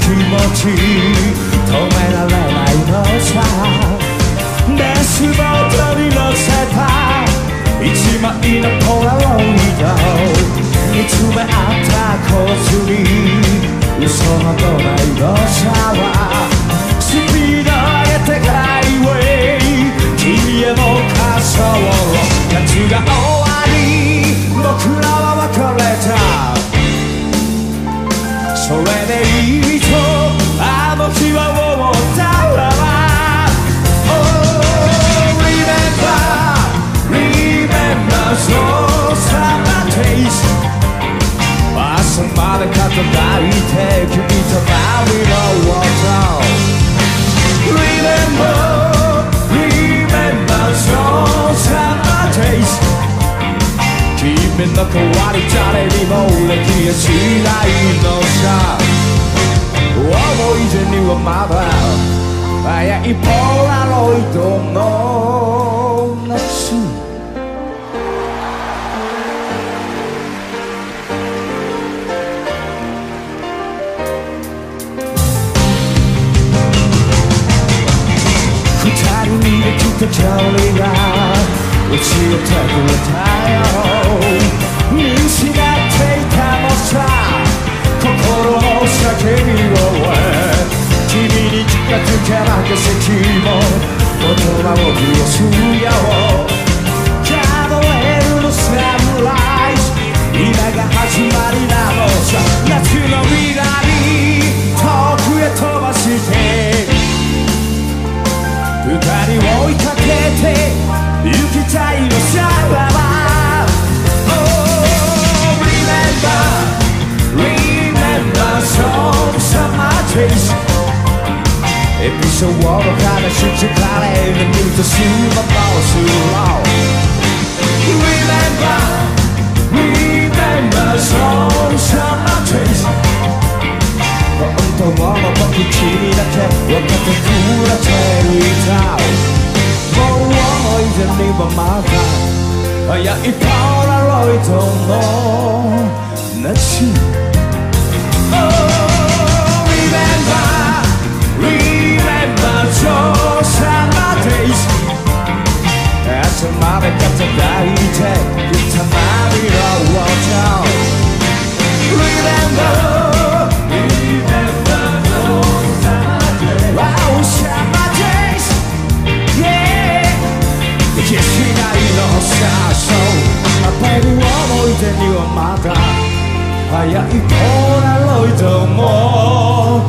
気持ち止められないのさ。ダッシュボードに乗せた一枚のポラロイド見つめ合った構図に嘘の来ないのさはスピード上げてハイウェイ。君へも仮想夏が朝まで肩抱いて君と波の音 Remember remember so summer days 君の代わり誰にもできやしないのさ思い出にはまだ早いポラロイド にできた距離が教えてくれたよ見失っていたのさ心の叫びを君に近づけば奇跡も言葉を増やすよ。If it's a wall of time, I should you climb the news to see my balls too long. Remember, remember, songs of our trees. 엉뚱한 어버티 길한테 원같은 구라체 위타오 모아 이제 네가 막아 いポラロイドも